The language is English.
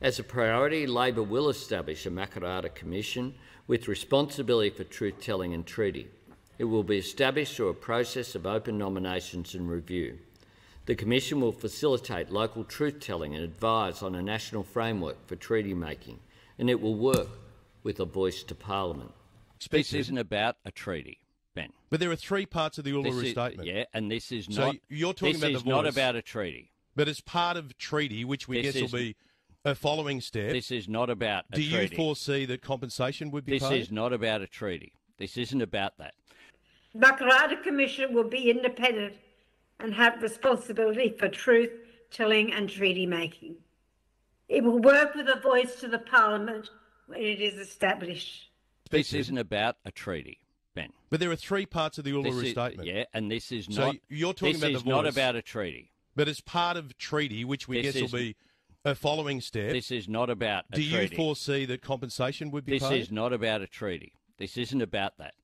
As a priority, Labor will establish a Makarrata Commission with responsibility for truth telling and treaty. It will be established through a process of open nominations and review. The Commission will facilitate local truth telling and advise on a national framework for treaty making, and it will work with a voice to Parliament. This isn't about a treaty, Ben. But there are three parts of the Uluru is- Statement. Yeah, and this is So not. you're talking this about is the not about a treaty. But as part of treaty, which we This guess is- will be a following step, This is not about a do you foresee that compensation would be this paid? is not about a treaty. This isn't about that. The Makarrata Commission will be independent and have responsibility for truth telling and treaty making. It will work with a voice to the Parliament when it is established. This isn't about a treaty, Ben. But there are three parts of the This Uluru is- Statement. Yeah, and this is So not. you're talking this about is the not about a treaty. But as part of treaty, which we This guess is- will be a following step, This is not about a do you foresee that compensation would be this paid? is not about a treaty. This isn't about that.